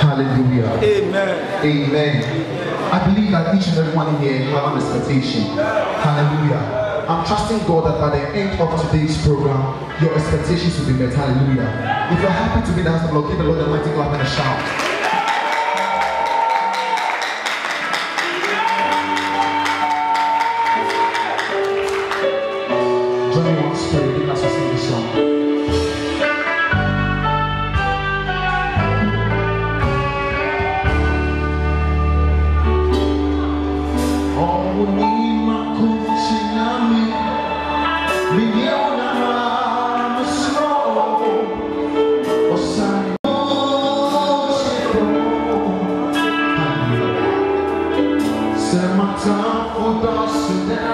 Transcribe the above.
Hallelujah. Amen. Amen. I believe that each and every one in here you have an expectation. Hallelujah. I'm trusting God that by the end of today's program, your expectations will be met. Hallelujah. If you're happy to be the house of the Lord, give the Lord a mighty clap and a shout. Tafuta sinara, awera